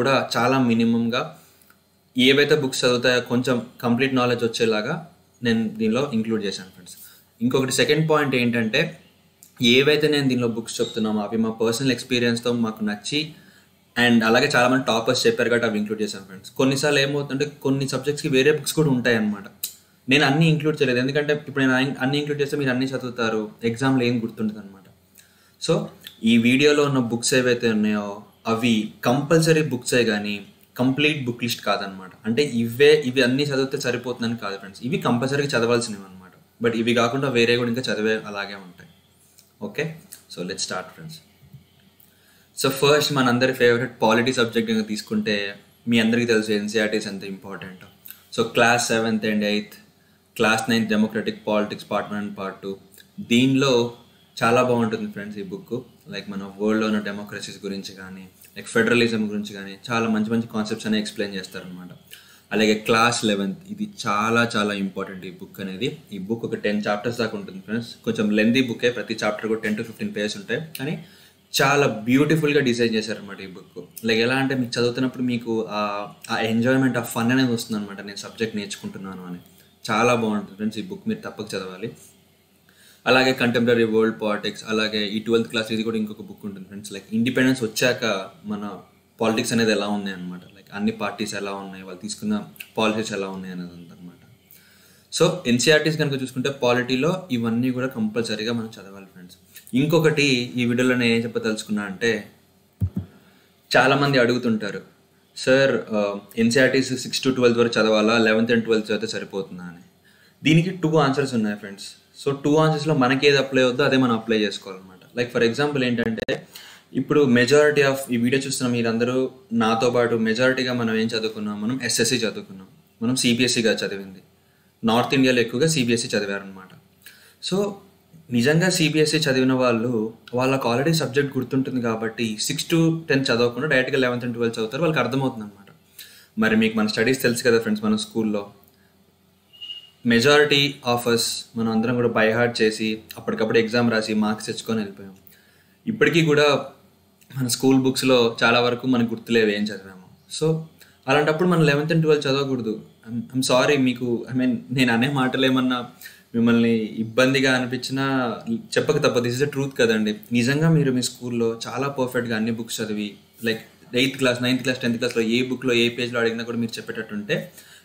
కూడా చాలా మినిమంగా ఏవైతే బుక్స్ చదువుతాయో కొంచెం కంప్లీట్ నాలెడ్జ్ వచ్చేలాగా నేను దీనిలో ఇంక్లూడ్ చేశాను ఫ్రెండ్స్ ఇంకొకటి సెకండ్ పాయింట్ ఏంటంటే ఏవైతే నేను దీనిలో బుక్స్ చెప్తున్నామో అవి మా పర్సనల్ ఎక్స్పీరియన్స్తో మాకు నచ్చి అండ్ అలాగే చాలా మంది టాపర్స్ చెప్పారు కాబట్టి అవి ఇంక్లూడ్ చేశాను ఫ్రెండ్స్ కొన్నిసార్లు ఏమవుతుందంటే కొన్ని సబ్జెక్ట్స్కి వేరే బుక్స్ కూడా ఉంటాయి అన్నమాట. నేను అన్ని ఇంక్లూడ్ చేయలేదు. ఎందుకంటే ఇప్పుడు నేను అన్ని- ఇంక్లూడ్ చేస్తే మీరు అన్ని చదువుతారు. ఎగ్జామ్లో ఏం గుర్తుంటుంది అనమాట సో ఈ వీడియోలో ఉన్న బుక్స్ ఏవైతే ఉన్నాయో అవి కంపల్సరీ బుక్సే కానీ కంప్లీట్ బుక్ లిస్ట్ కాదనమాట. అంటే ఇవే ఇవి అన్నీ చదివితే సరిపోతుందని కాదు ఫ్రెండ్స్. ఇవి కంపల్సరీగా చదవాల్సినవి అనమాట బట్ ఇవి కాకుండా వేరే కూడా ఇంకా చదివే అలాగే ఉంటాయి. Okay? So let start friends so first మనందరి ఫేవరెట్ పాలిటీ సబ్జెక్ట్ కనుక తీసుకుంటే మీ అందరికీ తెలుసు ఎన్సీఆర్టీస్ ఎంత important so class seventh and eighth class ninth democratic politics part one and part two దీనిలో చాలా బాగుంటుంది ఫ్రెండ్స్ ఈ బుక్ లైక్ మన వరల్డ్లో ఉన్న డెమోక్రసీస్ గురించి కానీ లైక్ ఫెడరలిజం గురించి కానీ చాలా మంచి మంచి కాన్సెప్ట్స్ అనేవి ఎక్స్ప్లెయిన్ చేస్తారనమాట అలాగే క్లాస్ లెవెన్త్ ఇది చాలా చాలా ఇంపార్టెంట్ ఈ బుక్ అనేది. ఈ బుక్ ఒక టెన్ చాప్టర్స్ దాకా ఉంటుంది ఫ్రెండ్స్. కొంచెం లెందీ బుకే ప్రతి చాప్టర్ కూడా టెన్ టు ఫిఫ్టీన్ పేజెస్ ఉంటాయి. కానీ చాలా బ్యూటిఫుల్గా డిజైన్ చేశారనమాట ఈ బుక్. లైక్ ఎలా అంటే మీకు చదువుతున్నప్పుడు మీకు ఆ- ఆ ఎంజాయ్మెంట్ ఆ ఫన్ అనేది వస్తుంది అనమాట నేను సబ్జెక్ట్ నేర్చుకుంటున్నాను అని. చాలా బాగుంటుంది ఫ్రెండ్స్ ఈ బుక్ మీరు తప్పక చదవాలి. అలాగే కంటెంపరీ వరల్డ్ పాలిటిక్స్ అలాగే ఈ ట్వెల్త్ క్లాస్ ఇది కూడా ఇంకొక బుక్ ఉంటుంది ఫ్రెండ్స్ లైక్ ఇండిపెండెన్స్ వచ్చాక మన పాలిటిక్స్ అనేది ఎలా ఉన్నాయి అనమాట లైక్ అన్ని పార్టీస్ ఎలా ఉన్నాయి వాళ్ళు తీసుకున్న పాలసీస్ ఎలా ఉన్నాయి అనేది అనమాట సో ఎన్సీఆర్టీస్ కనుక చూసుకుంటే పాలిటీలో ఇవన్నీ కూడా కంపల్సరీగా మనం చదవాలి ఫ్రెండ్స్ ఇంకొకటి ఈ వీడియోలో నేను ఏం చెప్పదలుచుకున్నా అంటే చాలామంది అడుగుతుంటారు sir NCERTs six to twelfth వరకు చదవాలా? లెవెన్త్ అండ్ ట్వెల్త్ చదివితే సరిపోతుందా? అని. దీనికి టూ ఆన్సర్స్ ఉన్నాయి ఫ్రెండ్స్ సో టూ ఆన్సర్స్లో మనకి ఏది అప్లై అవుద్దో అదే మనం అప్లై చేసుకోవాలన్నమాట. లైక్ ఫర్ ఎగ్జాంపుల్ ఏంటంటే ఇప్పుడు మెజారిటీ ఆఫ్ ఈ వీడియో చూస్తున్న మీరందరూ నాతో పాటు మెజారిటీగా మనం ఏం చదువుకున్నాం? మనం ఎస్ఎస్సి చదువుకున్నాం. మనం సిబిఎస్సిగా చదివింది. నార్త్ ఇండియాలో ఎక్కువగా సిబిఎస్సి చదివారనమాట సో నిజంగా సిబిఎస్ఈ చదివిన వాళ్ళు వాళ్ళకి ఆల్రెడీ సబ్జెక్ట్ గుర్తుంటుంది కాబట్టి సిక్స్ టు టెన్త్ చదవకుండా డైరెక్ట్గా లెవెన్త్ అండ్ ట్వెల్త్ చదువుతారు వాళ్ళకి అర్థమవుతుంది అనమాట మరి మీకు మన స్టడీస్ తెలుసు కదా ఫ్రెండ్స్ మన స్కూల్లో మెజారిటీ ఆఫర్స్ మనం అందరం కూడా బై హార్ట్ చేసి అప్పటికప్పుడు ఎగ్జామ్ రాసి మార్క్స్ తెచ్చుకొని వెళ్ళిపోయాం. ఇప్పటికీ కూడా మన స్కూల్ బుక్స్లో చాలా వరకు మనకు గుర్తులేవు ఏం చదివాము. సో అలాంటప్పుడు మనం లెవెన్త్ అండ్ ట్వెల్త్ చదవకూడదు. ఐమ్ సారీ మీకు ఐ మీన్ నేను అనే మాటలు ఏమన్నా మిమ్మల్ని ఇబ్బందిగా అనిపించినా చెప్పక తప్పదు. దిస్ ఇస్ ద ట్రూత్ కదండి. నిజంగా మీరు మీ స్కూల్లో చాలా పర్ఫెక్ట్గా అన్ని బుక్స్ చదివి like eighth class ninth class tenth క్లాస్లో ఏ బుక్లో ఏ పేజ్లో అడిగినా కూడా మీరు చెప్పేటట్టుంటే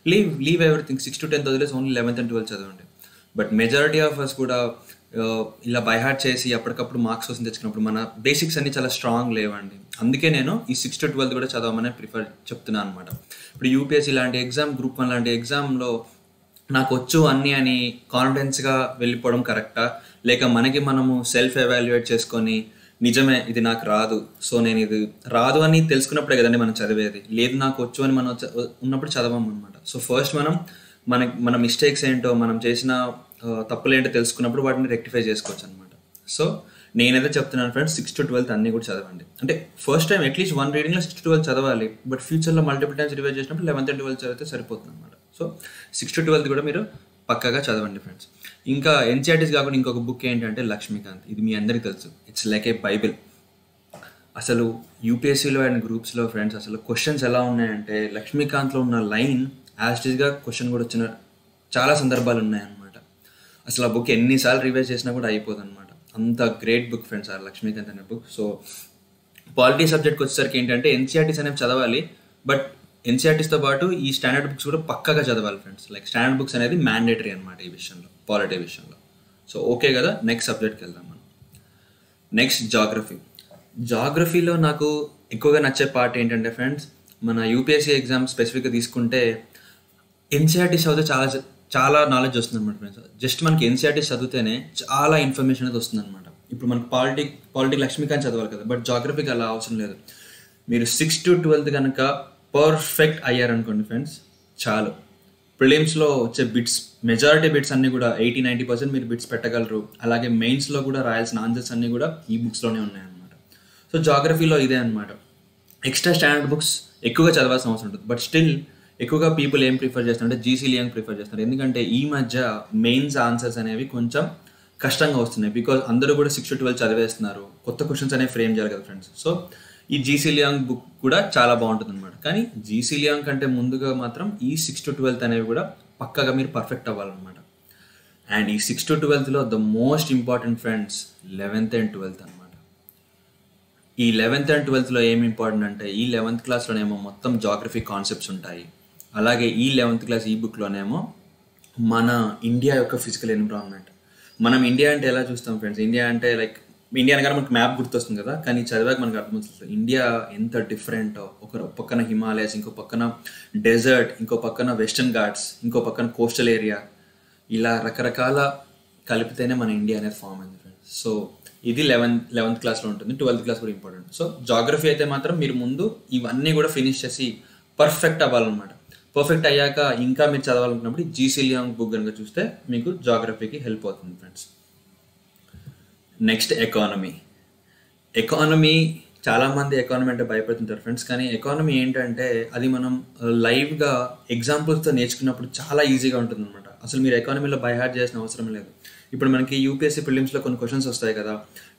leave leave everything six to tenth వదిలేసి ఓన్లీ లెవెన్త్ అండ్ ట్వెల్త్ చదవండి. బట్ మెజారిటీ ఆఫ్ అస్ కూడా uh, ఇలా బైహార్ట్ చేసి అప్పటికప్పుడు మార్క్స్ కోసం తెచ్చుకున్నప్పుడు మన బేసిక్స్ అన్ని చాలా స్ట్రాంగ్ లేవండి. అందుకే నేను ఈ సిక్స్ టు ట్వెల్త్ కూడా చదవమని ప్రిఫర్ చెప్తున్నాను అనమాట ఇప్పుడు యూపీఎస్సీ లాంటి ఎగ్జామ్ గ్రూప్ వన్ లాంటి ఎగ్జామ్లో నాకు వచ్చు అన్ని అని కాన్ఫిడెన్స్గా వెళ్ళిపోవడం కరెక్టా లేక మనకి మనము సెల్ఫ్ ఎవాల్యుయేట్ చేసుకొని నిజమే ఇది నాకు రాదు. సో నేను ఇది రాదు అని తెలుసుకున్నప్పుడే కదండి మనం చదివేది. లేదు నాకు వచ్చు అని మనం ఉన్నప్పుడు చదవం అనమాట సో ఫస్ట్ మనం మన మన మిస్టేక్స్ ఏంటో మనం చేసిన తప్పులు ఏంటో తెలుసుకున్నప్పుడు వాటిని రెక్టిఫై చేసుకోవచ్చు అనమాట సో నేనైతే చెప్తున్నాను ఫ్రెండ్స్ సిక్స్ టు ట్వెల్త్ అన్ని కూడా చదవండి. అంటే first time at least one రీడింగ్లో six to twelfth చదవాలి. బట్ ఫ్యూచర్లో మల్టిపుల్ టైమ్స్ రివైజ్ చేసినప్పుడు లెవెన్త్ అండ్ ట్వెల్త్ చదివితే సరిపోతుంది అనమాట సో సిక్స్ టు ట్వెల్త్ కూడా మీరు పక్కాగా చదవండి ఫ్రెండ్స్ ఇంకా ఎన్సీఆర్టీస్ కాకుండా ఇంకొక బుక్ ఏంటంటే లక్ష్మీకాంత్. ఇది మీ అందరికీ తెలుసు. ఇట్స్ లైక్ ఏ బైబిల్ అసలు యూపీఎస్సీలో అండ్ గ్రూప్స్లో ఫ్రెండ్స్ అసలు క్వశ్చన్స్ ఎలా ఉన్నాయంటే లక్ష్మీకాంత్లో ఉన్న లైన్ యాస్టీస్గా క్వశ్చన్ కూడా వచ్చిన చాలా సందర్భాలు ఉన్నాయన్నమాట. అసలు ఆ బుక్ ఎన్నిసార్లు రివైజ్ చేసినా కూడా అయిపోదు అనమాట అంత గ్రేట్ బుక్ ఫ్రెండ్స్ ఆ లక్ష్మీకాంత్ అనే బుక్ సో పాలిటీ సబ్జెక్ట్కి వచ్చేసరికి ఏంటంటే ఎన్సీఆర్టీస్ అనేవి చదవాలి. బట్ ఎన్సీఆర్టీస్తో పాటు ఈ స్టాండర్డ్ బుక్స్ కూడా పక్కగా చదవాలి ఫ్రెండ్స్ లైక్ స్టాండర్డ్ బుక్స్ అనేది మ్యాండేటరీ అనమాట ఈ విషయంలో. పాలిటీ విషయంలో. సో ఓకే కదా నెక్స్ట్ సబ్జెక్ట్కి వెళ్దాం మనం. నెక్స్ట్ జాగ్రఫీ జాగ్రఫీలో నాకు ఎక్కువగా నచ్చే పార్ట్ ఏంటంటే ఫ్రెండ్స్ మన యూపీఎస్సీ ఎగ్జామ్ స్పెసిఫిక్గా తీసుకుంటే ఎన్సీఆర్టీ చదివితే చాలా చాలా నాలెడ్జ్ వస్తుంది అనమాట ఫ్రెండ్స్ జస్ట్ మనకి ఎన్సీఆర్టీ చదివితేనే చాలా ఇన్ఫర్మేషన్ అనేది వస్తుంది అనమాట ఇప్పుడు మనకి పాలిటీ పాలిటీ లక్ష్మీకాంత్ చదవాలి కదా బట్ జాగ్రఫీకి అలా అవసరం లేదు. మీరు సిక్స్ టు ట్వెల్త్ కనుక పర్ఫెక్ట్ అయ్యారనుకోండి ఫ్రెండ్స్ చాలు. ప్రిలిమ్స్లో వచ్చే బిట్స్ మెజారిటీ బిట్స్ అన్ని కూడా ఎయిటీ నైంటీ పర్సెంట్ మీరు బిట్స్ పెట్టగలరు. అలాగే మెయిన్స్లో కూడా రాయాల్సిన ఆన్సర్స్ అన్ని కూడా ఈ బుక్స్లోనే ఉన్నాయన్నమాట. సో జాగ్రఫీలో ఇదే అనమాట ఎక్స్ట్రా స్టాండర్డ్ బుక్స్ ఎక్కువగా చదవాల్సిన అవసరం ఉంటుంది. బట్ స్టిల్ ఎక్కువగా పీపుల్ ఏం ప్రిఫర్ చేస్తారంటే జీసీ లియాంగ్ ప్రిఫర్ చేస్తారు ఎందుకంటే ఈ మధ్య మెయిన్స్ ఆన్సర్స్ అనేవి కొంచెం కష్టంగా వస్తున్నాయి. బికాజ్ అందరూ కూడా సిక్స్ టు ట్వెల్వ్ చదివేస్తున్నారు. కొత్త క్వశ్చన్స్ అనేవి ఫ్రేమ్ చేయాలి కదా ఫ్రెండ్స్. సో ఈ జీసీ లియాంగ్ బుక్ కూడా చాలా బాగుంటుంది అనమాట కానీ జీసీ లియాంగ్ కంటే ముందుగా మాత్రం ఈ సిక్స్ టు ట్వెల్త్ అనేవి కూడా పక్కగా మీరు పర్ఫెక్ట్ అవ్వాలన్నమాట. అండ్ ఈ six to ట్వెల్త్లో the most important friends eleventh and twelfth అనమాట ఈ లెవెన్త్ అండ్ ట్వెల్త్లో ఏం ఇంపార్టెంట్ అంటే ఈ లెవెన్త్ క్లాస్లోనేమో మొత్తం జాగ్రఫీ కాన్సెప్ట్స్ ఉంటాయి. అలాగే ఈ లెవెన్త్ క్లాస్ ఈ బుక్లోనేమో మన ఇండియా యొక్క ఫిజికల్ ఎన్విరాన్మెంట్ మనం ఇండియా అంటే ఎలా చూస్తాం ఫ్రెండ్స్ ఇండియా అంటే లైక్ ఇండియా అనగానే మనకు మ్యాప్ గుర్తొస్తుంది కదా. కానీ చదివాక మనకు అర్థమవుతుంది ఇండియా ఎంత డిఫరెంట్ ఒక పక్కన హిమాలయస్ ఇంకో పక్కన డెజర్ట్ ఇంకో పక్కన వెస్టర్న్ ఘాట్స్ ఇంకో పక్కన కోస్టల్ ఏరియా ఇలా రకరకాల కలిపితేనే మన ఇండియా అనేది ఫామ్ అయింది ఫ్రెండ్స్ సో ఇది లెవెన్త్ లెవెన్త్ క్లాస్లో ఉంటుంది. ట్వెల్త్ క్లాస్ కూడా ఇంపార్టెంట్ సో జాగ్రఫీ అయితే మాత్రం మీరు ముందు ఇవన్నీ కూడా ఫినిష్ చేసి పర్ఫెక్ట్ అవ్వాలన్నమాట. పర్ఫెక్ట్ అయ్యాక ఇంకా మీరు చదవాలనుకున్నప్పుడు జీసీలియాంగ్ బుక్ కనుక చూస్తే మీకు జాగ్రఫీకి హెల్ప్ అవుతుంది ఫ్రెండ్స్ నెక్స్ట్ ఎకానమీ. ఎకానమీ చాలామంది ఎకానమీ అంటే భయపడుతుంటారు ఫ్రెండ్స్ కానీ ఎకానమీ ఏంటంటే అది మనం లైవ్గా ఎగ్జాంపుల్స్తో నేర్చుకున్నప్పుడు చాలా ఈజీగా ఉంటుంది అనమాట అసలు మీరు ఎకానమీలో బైహార్ట్ చేసిన చేయాల్సిన అవసరం లేదు. ఇప్పుడు మనకి యూపీఎస్సీ ఫిలిమ్స్లో కొన్ని క్వశ్చన్స్ వస్తాయి కదా.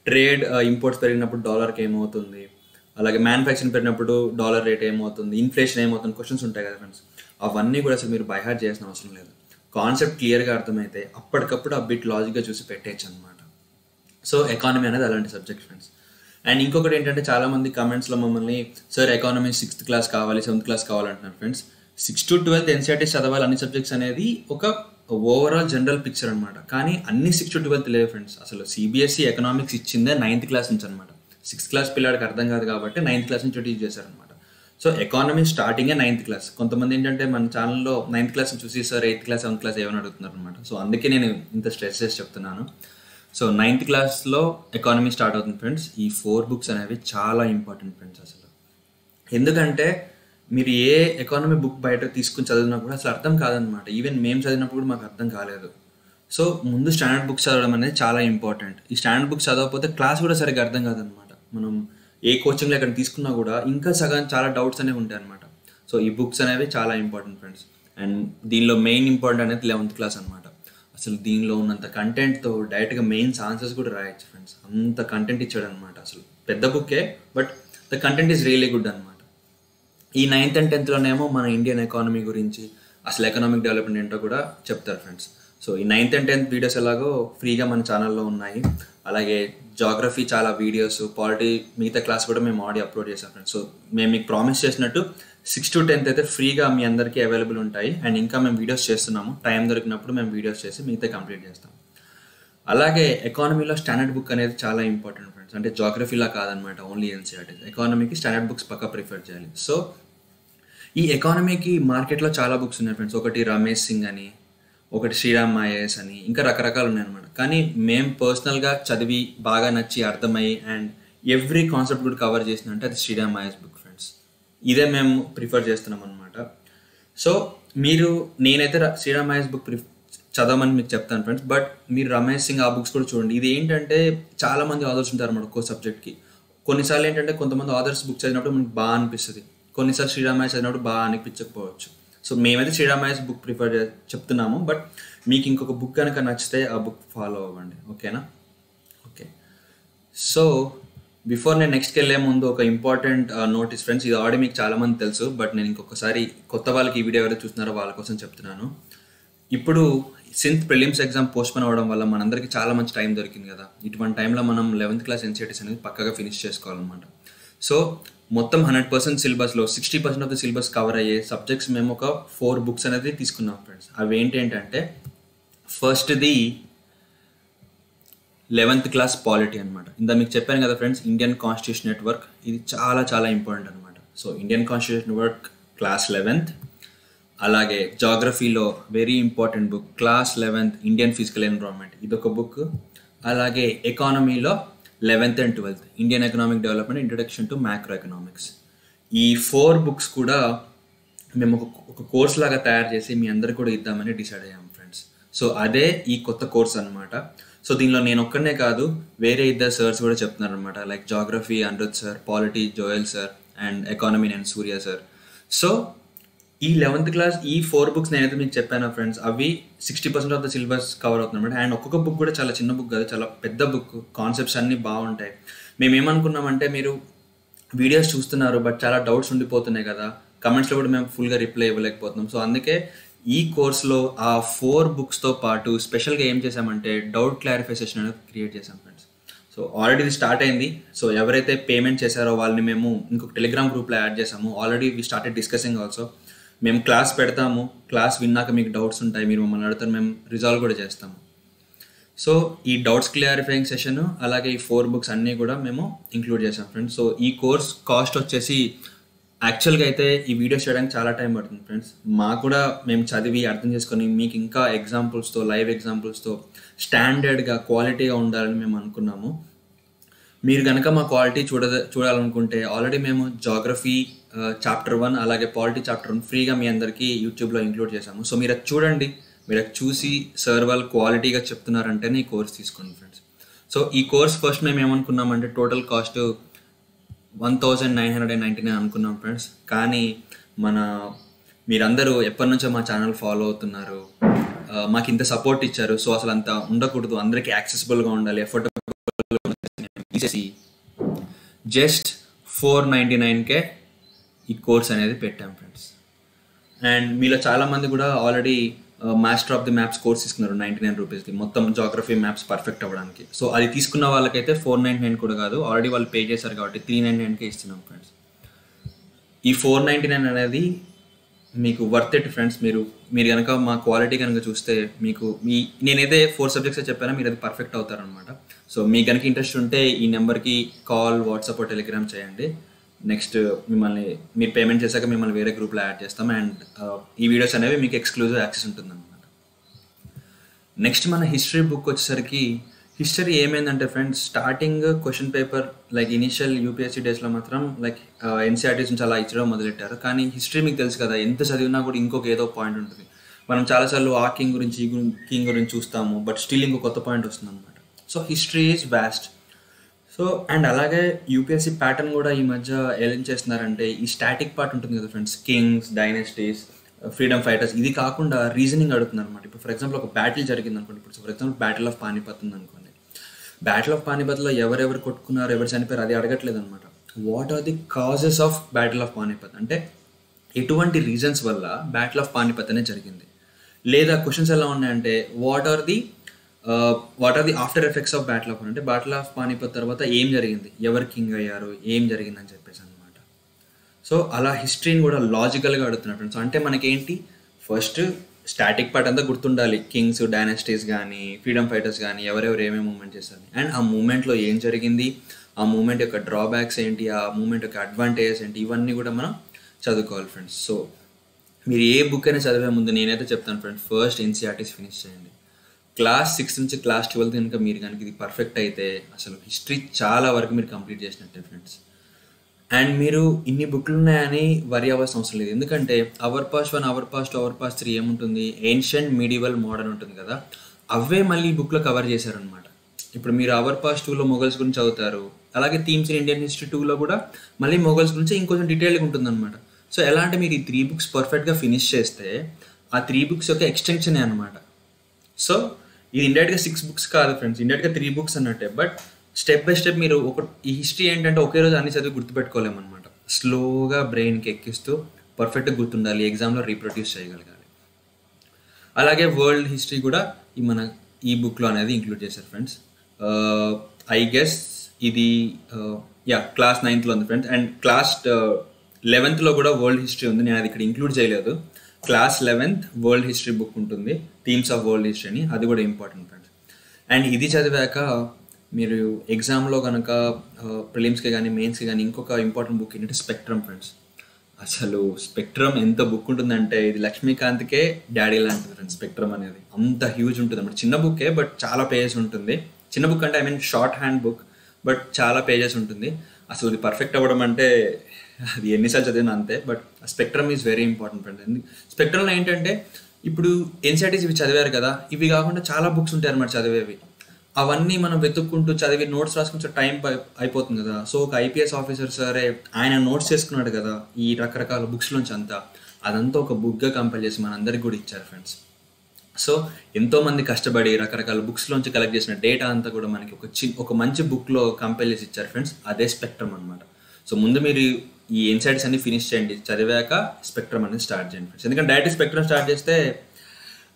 ట్రేడ్ ఇంపోర్ట్స్ పెరిగినప్పుడు డాలర్కి ఏమవుతుంది? అలాగే మ్యానుఫ్యాక్చరింగ్ పెరిగినప్పుడు డాలర్ రేట్ ఏమవుతుంది? ఇన్ఫ్లేషన్ ఏమవుతుంది? క్వశ్చన్స్ ఉంటాయి కదా ఫ్రెండ్స్. అవన్నీ కూడా అసలు మీరు బైహార్ట్ చేయాల్సిన అవసరం లేదు. కాన్సెప్ట్ క్లియర్గా అర్థమైతే అప్పటికప్పుడు ఆ బిట్ లాజిక్గా చూసి పెట్టేయచ్చు అనమాట సో ఎకానమీ అనేది అలాంటి సబ్జెక్ట్ ఫ్రెండ్స్ అండ్ ఇంకొకటి ఏంటంటే చాలామంది కమెంట్స్లో మమ్మల్ని సార్ ఎకానమీ సిక్స్త్ క్లాస్ కావాలి సెవెంత్ క్లాస్ కావాలంటున్నారు friends six to twelfth NCERT చదవాలి అన్ని సబ్జెక్ట్స్ అనేది ఒక ఓవరాల్ జనరల్ పిక్చర్ అనమాట కానీ అన్ని సిక్స్ టు ట్వెల్త్ లేవు ఫ్రెండ్స్ అసలు సిబిఎస్ఈ ఎకనామిక్స్ ఇచ్చిందే నైన్త్ క్లాస్ నుంచి అనమాట సిక్స్త్ క్లాస్ పిల్లాడికి అర్థం కాదు కాబట్టి నైన్త్ క్లాస్ నుంచి టీచ్ చేశారనమాట సో ఎకానమీ స్టార్టింగే నైన్త్ క్లాస్ కొంతమంది ఏంటంటే మన ఛానల్లో నైన్త్ క్లాస్ చూసి sir eighth class seventh class ఏమని అడుగుతున్నారు అనమాట సో అందుకే నేను ఇంత స్ట్రెస్ చేసి చెప్తున్నాను. సో నైన్త్ క్లాస్లో ఎకానమీ స్టార్ట్ అవుతుంది ఫ్రెండ్స్ ఈ ఫోర్ బుక్స్ అనేవి చాలా ఇంపార్టెంట్ ఫ్రెండ్స్ అసలు. ఎందుకంటే మీరు ఏ ఎకానమీ బుక్ బయట తీసుకుని చదివినా కూడా అసలు అర్థం కాదనమాట ఈవెన్ మేము చదివినప్పుడు కూడా మాకు అర్థం కాలేదు. సో ముందు స్టాండర్డ్ బుక్స్ చదవడం అనేది చాలా ఇంపార్టెంట్ ఈ స్టాండర్డ్ బుక్స్ చదవకపోతే క్లాస్ కూడా సరిగ్గా అర్థం కాదనమాట మనం ఏ కోచింగ్లో ఎక్కడ తీసుకున్నా కూడా ఇంకా సగం చాలా డౌట్స్ అనేవి ఉంటాయి అనమాట సో ఈ బుక్స్ అనేవి చాలా ఇంపార్టెంట్ ఫ్రెండ్స్ అండ్ దీనిలో మెయిన్ ఇంపార్టెంట్ అనేది లెవెంత్ క్లాస్ అనమాట అసలు దీనిలో ఉన్నంత కంటెంట్తో డైరెక్ట్గా మెయిన్స్ ఆన్సర్స్ కూడా రాయొచ్చు ఫ్రెండ్స్ అంత కంటెంట్ ఇచ్చాడు అనమాట అసలు. పెద్ద బుక్కే but the content is really good అనమాట ఈ నైన్త్ అండ్ టెన్త్లోనేమో మన ఇండియన్ ఎకానమీ గురించి అసలు ఎకనామిక్ డెవలప్మెంట్ ఏంటో కూడా చెప్తారు ఫ్రెండ్స్ సో ఈ నైన్త్ అండ్ టెన్త్ వీడియోస్ ఎలాగో ఫ్రీగా మన ఛానల్లో ఉన్నాయి. అలాగే జాగ్రఫీ చాలా వీడియోస్ పాలిటీ మిగతా క్లాస్ కూడా మేము ఆడి అప్లోడ్ చేసాం ఫ్రెండ్స్ సో మేము మీకు ప్రామిస్ చేసినట్టు సిక్స్ టు టెన్త్ అయితే ఫ్రీగా మీ అందరికీ అవైలబుల్ ఉంటాయి. అండ్ ఇంకా మేము వీడియోస్ చేస్తున్నాము. టైం దొరికినప్పుడు మేము వీడియోస్ చేసి మిగతా కంప్లీట్ చేస్తాం. అలాగే ఎకానమీలో స్టాండర్డ్ బుక్ అనేది చాలా ఇంపార్టెంట్ ఫ్రెండ్స్. అంటే జాగ్రఫీలా కాదనమాట ఓన్లీ ఎన్సీఆర్టీ. ఎకానమీకి స్టాండర్డ్ బుక్స్ పక్కా ప్రిఫర్ చేయాలి. సో ఈ ఎకానమీకి మార్కెట్లో చాలా బుక్స్ ఉన్నాయి ఫ్రెండ్స్. ఒకటి రమేష్ సింగ్ అని ఒకటి శ్రీరామ్ ఐఏఎస్ అని ఇంకా రకరకాలు ఉన్నాయన్నమాట కానీ మేము పర్సనల్గా చదివి బాగా నచ్చి అర్థమయ్యి అండ్ ఎవ్రీ కాన్సెప్ట్ కూడా కవర్ చేసినంటే అది శ్రీరామ్ ఐఏఎస్ బుక్ ఇదే మేము ప్రిఫర్ చేస్తున్నాం అనమాట సో మీరు నేనైతే ర- శ్రీరామ్ మహేష్ బుక్ ప్రిఫ్ చదవమని మీకు చెప్తాను ఫ్రెండ్స్ బట్ మీరు రమేష్ సింగ్ ఆ బుక్స్ కూడా చూడండి. ఇది ఏంటంటే చాలా మంది ఆథర్స్ ఉంటారు అనమాట ఒక్కో సబ్జెక్ట్కి కొన్నిసార్లు ఏంటంటే కొంతమంది ఆథర్స్ బుక్ చదివినప్పుడు మనకు బాగా అనిపిస్తుంది. కొన్నిసార్లు శ్రీరామాయస్ చదివినప్పుడు బాగా అనిపించకపోవచ్చు. సో మేమైతే శ్రీరామాయస్ బుక్ ప్రిఫర్ చే చెప్తున్నాము బట్ మీకు ఇంకొక బుక్ కనుక నచ్చితే ఆ బుక్ ఫాలో అవ్వండి. ఓకేనా ఓకే సో బిఫోర్ నేను నెక్స్ట్కి వెళ్ళే ముందు ఒక ఇంపార్టెంట్ నోటీస్ ఫ్రెండ్స్ ఇది ఆల్రెడీ మీకు చాలా మంది తెలుసు బట్ నేను ఇంకొకసారి కొత్త వాళ్ళకి ఈ వీడియో ఎవరైతే చూస్తున్నారో వాళ్ళ కోసం చెప్తున్నాను. ఇప్పుడు సింత్ ప్రిలిమ్స్ ఎగ్జామ్ పోస్ట్పోన్ అవ్వడం వల్ల మనందరికీ చాలా మంచి టైం దొరికింది కదా. ఇటువంటి టైంలో మనం లెవెన్త్ క్లాస్ ఎన్సీటీస్ అనేది పక్కగా ఫినిష్ చేసుకోవాలన్నమాట. సో మొత్తం హండ్రెడ్ పర్సెంట్ సిలబస్లో sixty percent of the syllabus cover అయ్యే సబ్జెక్ట్స్ మేము ఒక ఫోర్ బుక్స్ అనేది తీసుకున్నాం ఫ్రెండ్స్ అవి ఏంటి ఏంటంటే ఫస్ట్ది లెవెన్త్ క్లాస్ పాలిటీ అనమాట ఇందా మీకు చెప్పాను కదా ఫ్రెండ్స్ ఇండియన్ కాన్స్టిట్యూషన్ నెట్వర్క్ ఇది చాలా చాలా ఇంపార్టెంట్ అనమాట so Indian constitution network class eleventh అలాగే జాగ్రఫీలో very important book class eleventh Indian physical environment ఇదొక బుక్ అలాగే ఎకానమీలో eleventh and twelfth Indian economic development introduction to macroeconomics ఈ ఫోర్ బుక్స్ కూడా మేము ఒక ఒక కోర్స్ లాగా తయారు చేసి మీ అందరు కూడా ఇద్దామని డిసైడ్ అయ్యాము ఫ్రెండ్స్. సో అదే ఈ కొత్త కోర్స్ అనమాట సో దీనిలో నేను ఒక్కనే కాదు వేరే ఇద్దరు సార్స్ కూడా చెప్తున్నారు అనమాట like geography Anirudh sir polity Joel sir and economy నేను సూర్య సార్ సో ఈ లెవెన్త్ క్లాస్ ఈ ఫోర్ బుక్స్ నేనైతే మీకు చెప్పాను ఫ్రెండ్స్ అవి sixty percent of the syllabus cover అవుతుందన్నమాట అండ్ ఒక్కొక్క బుక్ కూడా చాలా చిన్న బుక్ కాదు చాలా పెద్ద బుక్ కాన్సెప్ట్స్ అన్నీ బాగుంటాయి. మేమేమనుకున్నామంటే మీరు వీడియోస్ చూస్తున్నారు బట్ చాలా డౌట్స్ ఉండిపోతున్నాయి కదా. కమెంట్స్లో కూడా మేము ఫుల్గా రిప్లై ఇవ్వలేకపోతున్నాం. సో అందుకే ఈ కోర్స్లో ఆ ఫోర్ బుక్స్తో పాటు స్పెషల్గా ఏం చేసామంటే డౌట్ క్లారిఫికేషన్ అనేది క్రియేట్ చేశాం ఫ్రెండ్స్ సో ఆల్రెడీ ఇది స్టార్ట్ అయింది. సో ఎవరైతే పేమెంట్ చేశారో వాళ్ళని మేము ఇంకొక టెలిగ్రామ్ గ్రూప్లో యాడ్ చేసాము already we started discussing also. మేము క్లాస్ పెడతాము. క్లాస్ విన్నాక మీకు డౌట్స్ ఉంటాయి. మీరు మమ్మల్ని అడుగుతారు. మేము రిజాల్వ్ కూడా చేస్తాము. సో ఈ డౌట్స్ క్లారిఫైయింగ్ సెషన్ అలాగే ఈ ఫోర్ బుక్స్ అన్నీ కూడా మేము ఇంక్లూడ్ చేసాం ఫ్రెండ్స్ సో ఈ కోర్స్ కాస్ట్ వచ్చేసి యాక్చువల్గా అయితే ఈ వీడియోస్ చేయడానికి చాలా టైం పడుతుంది ఫ్రెండ్స్ మా కూడా మేము చదివి అర్థం చేసుకొని మీకు ఇంకా ఎగ్జాంపుల్స్తో లైవ్ ఎగ్జాంపుల్స్తో స్టాండర్డ్గా క్వాలిటీగా ఉండాలని మేము అనుకున్నాము. మీరు కనుక మా క్వాలిటీ చూడ చూడాలనుకుంటే ఆల్రెడీ మేము జాగ్రఫీ చాప్టర్ వన్ అలాగే పాలిటీ చాప్టర్ వన్ ఫ్రీగా మీ అందరికీ యూట్యూబ్లో ఇంక్లూడ్ చేశాము. సో మీరు అది చూడండి. మీరు అది చూసి సార్ వాళ్ళు క్వాలిటీగా చెప్తున్నారంటేనే ఈ కోర్స్ తీసుకోండి ఫ్రెండ్స్ సో ఈ కోర్స్ ఫస్ట్ మేము ఏమనుకున్నామంటే total cost one thousand nine hundred and ninety nine అనుకున్నాం ఫ్రెండ్స్ కానీ మన మీరందరూ ఎప్పటి నుంచో మా ఛానల్ ఫాలో అవుతున్నారు. మాకు ఇంత సపోర్ట్ ఇచ్చారు. సో అసలు అంత ఉండకూడదు. అందరికీ యాక్సెసిబుల్గా ఉండాలి ఎఫర్ట్ జస్ట్ ఫోర్ నైంటీ నైన్కే ఈ కోర్స్ అనేది పెట్టాం ఫ్రెండ్స్ అండ్ మీలో చాలామంది కూడా already master of the maps course తీసుకున్నారు నైంటీ నైన్ రూపీస్ది మొత్తం జాగ్రఫీ మ్యాప్స్ పర్ఫెక్ట్ అవ్వడానికి. సో అది తీసుకున్న వాళ్ళకైతే ఫోర్ నైన్ నైన్ కూడా కాదు. ఆల్రెడీ వాళ్ళు పే చేశారు కాబట్టి త్రీ నైన్ నైన్కే ఇస్తున్నాం ఫ్రెండ్స్ ఈ ఫోర్ నైంటీ నైన్ అనేది మీకు వర్త్ ఇట్ ఫ్రెండ్స్ మీరు మీరు కనుక మా క్వాలిటీ కనుక చూస్తే మీకు మీ నేనైతే ఫోర్ సబ్జెక్ట్స్ చెప్పానో మీరు అది పర్ఫెక్ట్ అవుతారనమాట సో మీకు కనుక ఇంట్రెస్ట్ ఉంటే ఈ నెంబర్కి కాల్ వాట్సాప్ టెలిగ్రామ్ చేయండి. నెక్స్ట్ మిమ్మల్ని మీరు పేమెంట్ చేశాక మిమ్మల్ని వేరే గ్రూప్లో యాడ్ చేస్తాం. అండ్ uh, ఈ వీడియోస్ అనేవి మీకు ఎక్స్క్లూజివ్ యాక్సెస్ ఉంటుందన్నమాట. నెక్స్ట్ మన హిస్టరీ బుక్ వచ్చేసరికి హిస్టరీ ఏమైందంటే friends starting question paper like initial UPSC డేస్లో మాత్రం లైక్ uh, ఎన్సీఆర్టీస్ నుంచి అలా ఇచ్చడం మొదలెట్టారు. కానీ హిస్టరీ మీకు తెలుసు కదా ఎంత చదివినా కూడా ఇంకొక ఏదో పాయింట్ ఉంటుంది. మనం చాలాసార్లు ఆ కింగ్ గురించి ఈ కింగ్ గురించి చూస్తాము బట్ స్టిల్ ఇంకో కొత్త పాయింట్ వస్తుంది అనమాట so history is vast so and అలాగే యూపీఎస్సీ ప్యాటర్న్ కూడా ఈ మధ్య ఏం చేస్తున్నారంటే ఈ స్టాటిక్ పార్ట్ ఉంటుంది కదా friends kings dynasties freedom fighters ఇది కాకుండా రీజనింగ్ అడుగుతున్నారు అనమాట ఇప్పుడు ఫర్ ఎగ్జాంపుల్ ఒక బ్యాటిల్ జరిగింది అనుకోండి ఇప్పుడు for example battle of Panipat ఉంది అనుకోండి బ్యాటిల్ ఆఫ్ పానిపత్లో ఎవరెవరు కొట్టుకున్నారు ఎవరు చనిపోయారు అది అడగట్లేదు అనమాట what are the causes of battle of Panipat అంటే ఎటువంటి రీజన్స్ వల్ల బ్యాటిల్ ఆఫ్ పానిపత్ అనేది జరిగింది? లేదా క్వశ్చన్స్ ఎలా ఉన్నాయంటే what are the what are the after effects of battle of అంటే బ్యాటిల్ ఆఫ్ పానీపత్ తర్వాత ఏం జరిగింది? ఎవరు కింగ్ అయ్యారు? ఏం జరిగిందని చెప్పేసి అనమాట సో అలా హిస్టరీని కూడా లాజికల్గా అడుగుతున్నారు ఫ్రెండ్స్ అంటే మనకేంటి? ఫస్ట్ స్టాటిక్ పార్ట్ అంతా గుర్తుండాలి. కింగ్స్ డైనాసిటీస్ కానీ ఫ్రీడమ్ ఫైటర్స్ కానీ ఎవరెవరు ఏమేమి మూమెంట్ చేస్తారు అండ్ ఆ మూమెంట్లో ఏం జరిగింది? ఆ మూమెంట్ యొక్క డ్రాబ్యాక్స్ ఏంటి? ఆ మూమెంట్ యొక్క అడ్వాంటేజెస్ ఏంటి? ఇవన్నీ కూడా మనం చదువుకోవాలి ఫ్రెండ్స్ సో మీరు ఏ బుక్ అయినా చదివే ముందు నేనైతే చెప్తాను ఫ్రెండ్స్ ఫస్ట్ ఎన్సీఆర్టీస్ ఫినిష్ చేయండి. క్లాస్ సిక్స్త్ నుంచి క్లాస్ ట్వెల్త్ కనుక మీరు కనుక ఇది పర్ఫెక్ట్ అయితే అసలు హిస్టరీ చాలా వరకు మీరు కంప్లీట్ చేసినట్టే ఫ్రెండ్స్ అండ్ మీరు ఇన్ని బుక్లు ఉన్నాయని వరి అవ్వాల్సిన అవసరం లేదు. ఎందుకంటే our past one our past our past three ఏముంటుంది? ఏన్షియంట్ మీడివల్ మోడర్న్ ఉంటుంది కదా. అవే మళ్ళీ ఈ బుక్లో కవర్ చేశారనమాట ఇప్పుడు మీరు అవర్ పాస్ట్ టూలో మొగల్స్ గురించి చదువుతారు. అలాగే థీమ్స్ ఇన్ ఇండియన్ హిస్టరీ టూలో కూడా మళ్ళీ మొగల్స్ గురించి ఇంకొంచెం డీటెయిల్గా ఉంటుంది అనమాట సో ఎలా అంటే మీరు ఈ త్రీ బుక్స్ పర్ఫెక్ట్గా ఫినిష్ చేస్తే ఆ త్రీ బుక్స్ యొక్క ఎక్స్టెన్షనే అనమాట సో ఇది ఇండైరెక్ట్గా సిక్స్ బుక్స్ కాదు ఫ్రెండ్స్ ఇండైరెక్ట్గా త్రీ బుక్స్ అన్నట్టే. బట్ స్టెప్ బై స్టెప్ మీరు ఒక ఈ హిస్టరీ ఏంటంటే ఒకే రోజు అన్ని చదివి గుర్తుపెట్టుకోలేమన్నమాట. స్లోగా బ్రెయిన్కి ఎక్కిస్తూ పర్ఫెక్ట్గా గుర్తుండాలి. ఎగ్జామ్లో రీప్రొడ్యూస్ చేయగలగాలి. అలాగే వరల్డ్ హిస్టరీ కూడా ఈ మన ఈ బుక్లో అనేది ఇంక్లూడ్ చేశారు ఫ్రెండ్స్ ఐ గెస్ ఇది యా క్లాస్ నైన్త్లో ఉంది ఫ్రెండ్స్ అండ్ క్లాస్ లెవెన్త్లో కూడా వరల్డ్ హిస్టరీ ఉంది. నేను అది ఇక్కడ ఇంక్లూడ్ చేయలేదు. Class eleventh world history book ఉంటుంది థీమ్స్ ఆఫ్ వరల్డ్ హిస్టరీ అని అది కూడా ఇంపార్టెంట్ ఫ్రెండ్స్. అండ్ ఇది చదివాక మీరు ఎగ్జామ్లో కనుక ప్రిలిమ్స్కి కానీ మెయిన్స్కి కానీ ఇంకొక ఇంపార్టెంట్ బుక్ ఏంటంటే స్పెక్ట్రమ్ ఫ్రెండ్స్. అసలు స్పెక్ట్రమ్ ఎంత బుక్ ఉంటుందంటే ఇది లక్ష్మీకాంత్కే డాడీ లాంటిది ఫ్రెండ్స్ స్పెక్ట్రమ్ అనేది. అంత హ్యూజ్ ఉంటుంది. అనమాట చిన్న బుక్కే బట్ చాలా పేజెస్ ఉంటుంది. చిన్న బుక్ అంటే I mean short hand book but చాలా పేజెస్ ఉంటుంది. అసలు ఇది పర్ఫెక్ట్ అవ్వడం అంటే అది ఎన్నిసార్లు చదివినా అంతే but spectrum is very important friend స్పెక్ట్రమ్లో ఏంటంటే ఇప్పుడు ఎన్సైటీస్ ఇవి చదివారు కదా ఇవి కాకుండా చాలా బుక్స్ ఉంటాయి అనమాట చదివేవి. అవన్నీ మనం వెతుక్కుంటూ చదివి నోట్స్ రాసుకుంటే టైం అయిపోతుంది కదా. సో ఒక ఐపీఎస్ ఆఫీసర్ సరే ఆయన నోట్స్ చేసుకున్నాడు కదా ఈ రకరకాల బుక్స్ నుంచి అంతా. అదంతా ఒక బుక్గా కంపేర్ చేసి మన అందరికి కూడా ఇచ్చారు ఫ్రెండ్స్ సో ఎంతోమంది కష్టపడి రకరకాల బుక్స్లోంచి కలెక్ట్ చేసిన డేటా అంతా కూడా మనకి ఒక చి ఒక మంచి బుక్లో కంపైల్ చేసి ఇచ్చారు ఫ్రెండ్స్ అదే స్పెక్ట్రమ్ అనమాట సో ముందు మీరు ఈ ఇన్సైట్స్ అన్ని ఫినిష్ చేయండి. చదివాక స్పెక్ట్రమ్ అనేది స్టార్ట్ చేయండి ఫ్రెండ్స్ ఎందుకంటే డైరెక్ట్ స్పెక్ట్రమ్ స్టార్ట్ చేస్తే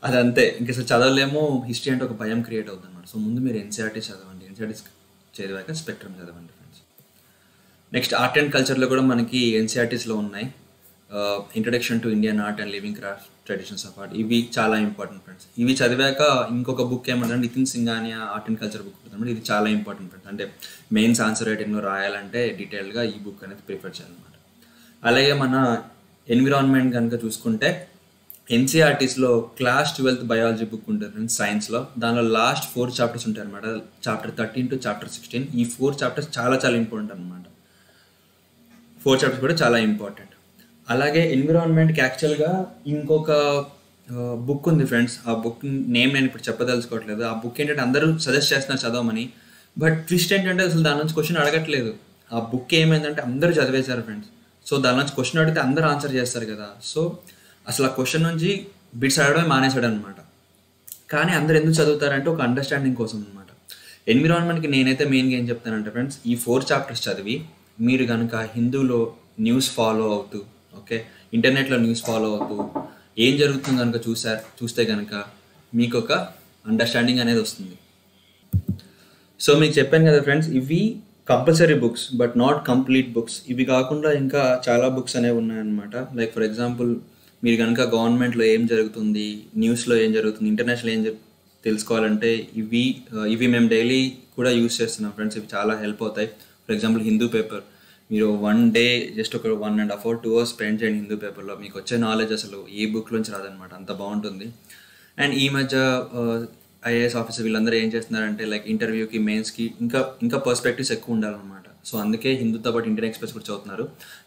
అది అంతే. ఇంకా అసలు చదవలేము. హిస్టరీ అంటే ఒక భయం క్రియేట్ అవుతుంది అనమాట సో ముందు మీరు ఎన్సీఆర్టీ చదవండి. ఎన్సీఆర్టీ చదివాక స్పెక్ట్రమ్ చదవండి ఫ్రెండ్స్ నెక్స్ట్ ఆర్ట్ అండ్ కల్చర్లో కూడా మనకి ఎన్సీఆర్టీస్లో ఉన్నాయి. Introduction to Indian art and living craft traditions of art ఇవి చాలా ఇంపార్టెంట్ ఫ్రెండ్స్ ఇవి చదివాక ఇంకొక బుక్ ఏమంటారు Nitin Singhania art and culture book ఉంటుంది. ఇది చాలా ఇంపార్టెంట్ ఫ్రెండ్స్ అంటే మెయిన్స్ ఆన్సర్ రైటింగ్లో రాయాలంటే డీటెయిల్గా ఈ బుక్ అనేది ప్రిఫర్ చేయాలన్నమాట. అలాగే మన ఎన్విరాన్మెంట్ కనుక చూసుకుంటే ఎన్సీఆర్టీస్లో క్లాస్ ట్వెల్త్ బయాలజీ బుక్ ఉంటుంది ఫ్రెండ్స్ సైన్స్లో దానిలో లాస్ట్ ఫోర్ చాప్టర్స్ ఉంటాయి అనమాట chapter thirteen to chapter sixteen ఈ ఫోర్ చాప్టర్స్ చాలా చాలా ఇంపార్టెంట్ అనమాట ఫోర్ చాప్టర్స్ కూడా చాలా ఇంపార్టెంట్ అలాగే ఎన్విరాన్మెంట్కి యాక్చువల్గా ఇంకొక బుక్ ఉంది ఫ్రెండ్స్ ఆ బుక్ నేమ్ నేను ఇప్పుడు చెప్పదలుచుకోవట్లేదు. ఆ బుక్ ఏంటంటే అందరూ సజెస్ట్ చేస్తున్నారు చదవమని. బట్ ట్విస్ట్ ఏంటంటే అసలు దాని నుంచి క్వశ్చన్ అడగట్లేదు. ఆ బుక్ ఏమైందంటే అందరూ చదివేశారు ఫ్రెండ్స్ సో దాని నుంచి క్వశ్చన్ అడిగితే అందరూ ఆన్సర్ చేస్తారు కదా. సో అసలు ఆ క్వశ్చన్ నుంచి బిట్స్ అడగడమే మానేశాడు అనమాట కానీ అందరు ఎందుకు చదువుతారంటే ఒక అండర్స్టాండింగ్ కోసం అనమాట ఎన్విరాన్మెంట్కి నేనైతే మెయిన్గా ఏం చెప్తానంటే ఫ్రెండ్స్ ఈ ఫోర్ చాప్టర్స్ చదివి మీరు కనుక హిందూలో న్యూస్ ఫాలో అవుతూ ఓకే? ఇంటర్నెట్లో న్యూస్ ఫాలో అవుతూ ఏం జరుగుతుంది కనుక చూసారు చూస్తే కనుక మీకు ఒక అండర్స్టాండింగ్ అనేది వస్తుంది. సో మీకు చెప్పాను కదా ఫ్రెండ్స్ ఇవి compulsory books but not complete books ఇవి కాకుండా ఇంకా చాలా బుక్స్ అనేవి ఉన్నాయన్నమాట. లైక్ ఫర్ ఎగ్జాంపుల్ మీరు కనుక గవర్నమెంట్లో ఏం జరుగుతుంది న్యూస్లో ఏం జరుగుతుంది ఇంటర్నేషనల్ ఏం తెలుసుకోవాలంటే ఇవి ఇవి మేము డైలీ కూడా యూస్ చేస్తున్నాం ఫ్రెండ్స్ ఇవి చాలా హెల్ప్ అవుతాయి. ఫర్ ఎగ్జాంపుల్ హిందూ పేపర్ మీరు వన్ డే జస్ట్ ఒక one and half hour two hours spend చేయండి హిందూ పేపర్లో. మీకు వచ్చే నాలెడ్జ్ అసలు ఏ బుక్లోంచి రాదనమాట అంత బాగుంటుంది. అండ్ ఈ మధ్య uh, ఐఏఎస్ ఆఫీసర్ వీళ్ళందరూ ఏం చేస్తున్నారంటే లైక్ ఇంటర్వ్యూకి మెయిన్స్కి ఇంకా ఇంకా పర్స్పెక్టివ్స్ ఎక్కువ ఉండాలన్నమాట. సో అందుకే హిందూతో పాటు ఇండియన్ ఎక్స్ప్రెస్ కూడా చదువుతున్నారు.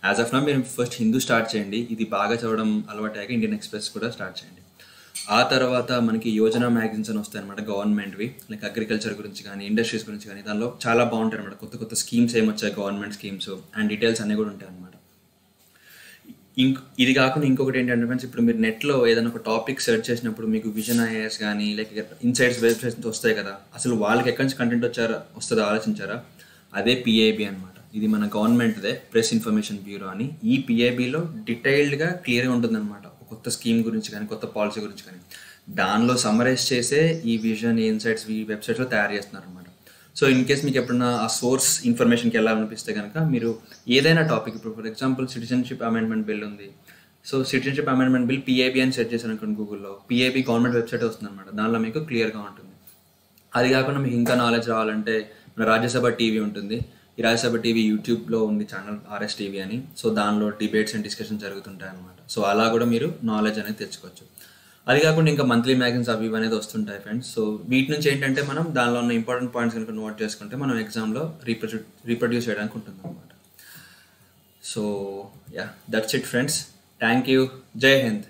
యాజ్ ఆఫ్ నా మీరు ఫస్ట్ హిందూ స్టార్ట్ చేయండి. ఇది బాగా చదవడం అలవాటు అయ్యాక ఇండియన్ ఎక్స్ప్రెస్ కూడా స్టార్ట్ చేయండి. ఆ తర్వాత మనకి యోజన మ్యాగజైన్స్ అని వస్తాయి అనమాట గవర్నమెంట్వి. లైక్ అగ్రికల్చర్ గురించి కానీ ఇండస్ట్రీస్ గురించి కానీ దానిలో చాలా బాగుంటాయి అనమాట కొత్త కొత్త స్కీమ్స్ ఏమొచ్చాయి గవర్నమెంట్ స్కీమ్స్ అండ్ డీటెయిల్స్ అన్నీ కూడా ఉంటాయి అనమాట ఇంక్ ఇది కాకుండా ఇంకొకటి ఏంటంటే ఫ్రెండ్స్ ఇప్పుడు మీరు నెట్లో ఏదైనా ఒక టాపిక్ సెర్చ్ చేసినప్పుడు మీకు విజన్ ఐఏఎస్ కానీ లైక్ ఇన్సైట్స్ వెబ్సైట్స్ వస్తాయి కదా. అసలు వాళ్ళకి ఎక్కడి నుంచి కంటెంట్ వచ్చారా వస్తుందో ఆలోచించారా? అదే పిఐబి అనమాట ఇది మన గవర్నమెంట్దే ప్రెస్ ఇన్ఫర్మేషన్ బ్యూరో అని. ఈ పిఐబిలో డీటెయిల్డ్గా క్లియర్గా ఉంటుందన్నమాట. కొత్త స్కీమ్ గురించి కానీ కొత్త పాలసీ గురించి కానీ. దానిలో సమరైజ్ చేసే ఈ విజన్ ఇన్సైట్స్ ఈ వెబ్సైట్స్లో తయారు చేస్తున్నారు అనమాట సో ఇన్ కేస్ మీకు ఎప్పుడన్నా ఆ సోర్స్ ఇన్ఫర్మేషన్కి వెళ్ళాలనిపిస్తే కనుక మీరు ఏదైనా టాపిక్ ఇప్పుడు for example citizenship amendment bill ఉంది. So citizenship amendment bill PAB అని సెర్చ్ చేశాను అనుకోండి గూగుల్లో పిఏబి గవర్నమెంట్ వెబ్సైట్ వస్తుంది అనమాట దానిలో మీకు క్లియర్గా ఉంటుంది. అది కాకుండా మీకు ఇంకా నాలెడ్జ్ రావాలంటే మన రాజ్యసభ టీవీ ఉంటుంది. ఈ రాజ్యసభ టీవీ యూట్యూబ్లో ఉంది ఛానల్ ఆర్ఎస్ టీవీ అని. సో దానిలో డిబేట్స్ అండ్ డిస్కషన్ జరుగుతుంటాయి అనమాట సో అలా కూడా మీరు నాలెడ్జ్ అనేది తెచ్చుకోవచ్చు. అది కాకుండా ఇంకా మంత్లీ మ్యాగజైన్స్ అవి ఇవి అనేది వస్తుంటాయి ఫ్రెండ్స్ సో వీటి నుంచి ఏంటంటే మనం దానిలో ఉన్న ఇంపార్టెంట్ పాయింట్స్ కనుక నోట్ చేసుకుంటే మనం ఎగ్జామ్లో రీప్రొడ్యూ రీప్రొడ్యూస్ చేయడానికి ఉంటుంది అనమాట so yeah that's it friends thank you జై హింద్